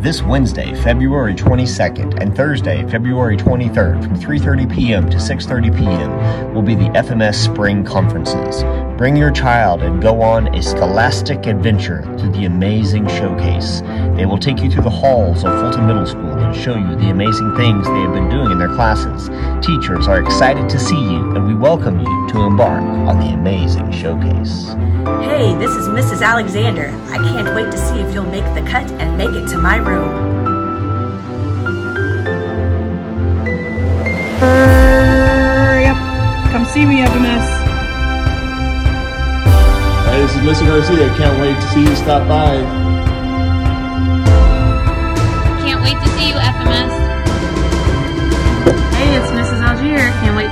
This Wednesday, February 22nd, and Thursday, February 23rd, from 3:30 p.m. to 6:30 p.m., will be the FMS Spring Conferences. Bring your child and go on a scholastic adventure through the amazing showcase. They will take you through the halls of Fulton Middle School and show you the amazing things they have been doing in their classes. Teachers are excited to see you, and we welcome you to embark on the amazing showcase. Hey, this is Mrs. Alexander. I can't wait to see if you'll make the cut and make it to my room. Hurry up. Come see me, FMS. Hey, this is Mr. Garcia. Can't wait to see you stop by.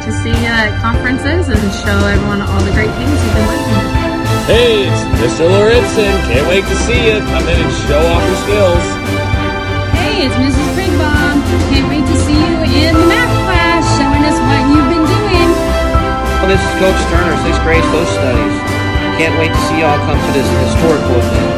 To see you at conferences and show everyone all the great things you've been learning. Hey, it's Mr. Lorenzen. Can't wait to see you. Come in and show off your skills. Hey, it's Mrs. Brigbaum. Can't wait to see you in the math class, showing us what you've been doing. Well, this is Coach Turner, 6th grade social studies. Can't wait to see y'all come to this historical event.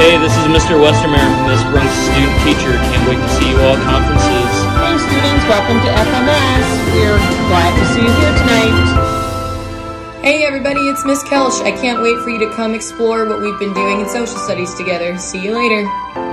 Hey, this is Mr. Westermeyer, Miss Brunk's student teacher. Can't wait to see you all conferences. Hey students, welcome to FMS. We're glad to see you here tonight. Hey everybody, it's Miss Kelch. I can't wait for you to come explore what we've been doing in social studies together. See you later.